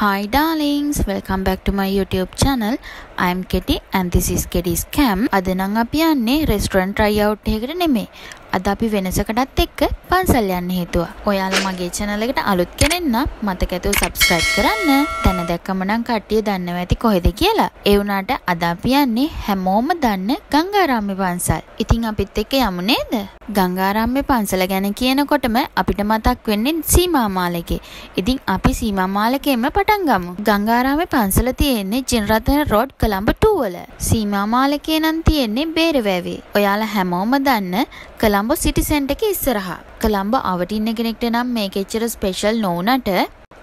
Hi darlings, welcome back to my YouTube channel. I'm Kitty and this is Kitty's Cam. අද නම් අපි යන්නේ restaurant try out එකකට නෙමෙයි. අද අපි වෙනසකටත් එක්ක පන්සල් යන්න හේතුවා. ඔයාලා මගේ channel එකට අලුත් කෙනෙක් නම් මතක ඇතුව subscribe කරන්න. දැන දැක්කම නම් කට්ටිය දන්නවා ඇති කොහෙද කියලා. ඒ වුණාට අද අපි යන්නේ හැමෝම දන්න ගංගාරාම්‍ය පන්සල්. ඉතින් අපිත් එක්ක යමු නේද? ගංගාරාම්‍ය පන්සල ගැන කියනකොටම අපිට මතක් වෙන්නේ සීමා මාලකේ. ඉතින් අපි සීමා මාලකේම පටන් ගමු. ගංගාරාම්‍ය පන්සල තියෙන්නේ ජිනරතන රෝඩ් කොළඹ 2 වල. සීමා මාලකේ නම් තියෙන්නේ බේරවැවේ. ඔයාලා හැමෝම දන්න කොළඹ කොළඹ සිටි සෙන්ටර් එකේ ඉස්සරහා. කොළඹ අවටින්න කෙනෙක්ට නම් මේක එච්චර ස්පෙෂල් නොවුනට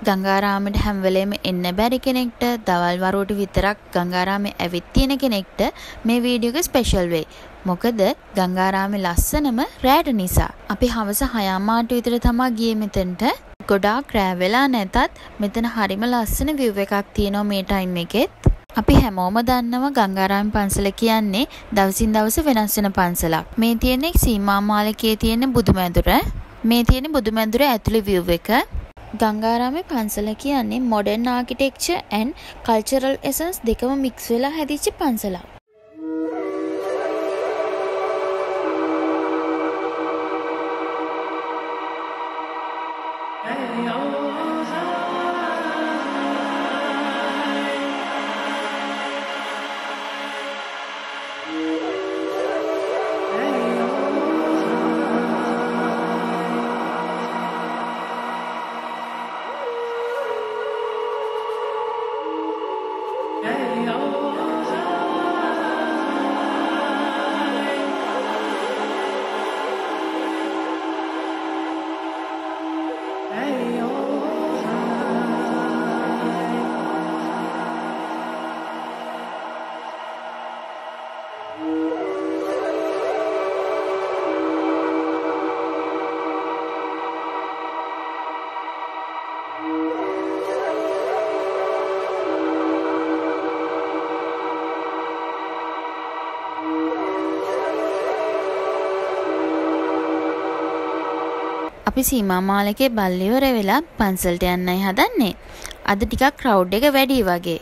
ගංගාරාමයට හැම වෙලේම එන්න බැරි කෙනෙක්ට දවල් වරුවට විතරක් ගංගාරාමේ ඇවිත් තියෙන කෙනෙක්ට මේ වීඩියෝ එක ස්පෙෂල් වෙයි. මොකද ගංගාරාමේ ලස්සනම රැට නිසා. අපි හවස 6:00 විතර තමා ගියේ මෙතනට. ගොඩාක් රෑ වෙලා නැතත් මෙතන හරිම ලස්සන view එකක් තියෙනවා මේ ටයිම් එකෙත්. අපි හැමෝම දන්නව ගංගාරාම පන්සල කියන්නේ දවසින් දවස වෙනස් වෙන පන්සලක්. මේ තියෙන්නේ සීමා මාලකයේ තියෙන බුදුමැදුර. මේ තියෙන බුදුමැදුර ඇතුළේ view එක. ගංගාරාමේ පන්සල කියන්නේ modern architecture and cultural essence දෙකම mix වෙලා හැදිච්ච පන්සලක්. Hey, oh. අපි සීමා මාලකේ බල්ලිවර වෙලා පන්සල්ට යන්නයි හදන්නේ. අද ටිකක් ක්‍රවුඩ් එක වැඩි වගේ.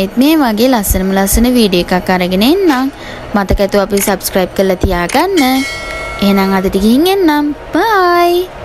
ආයෙත් මේ වගේ ලස්සනම ලස්සන වීඩියෝ එකක් අරගෙන එන්නම්. මතක ඇතුව අපි subscribe කරලා තියාගන්න. එහෙනම් අදට ගිහින් එන්නම්. bye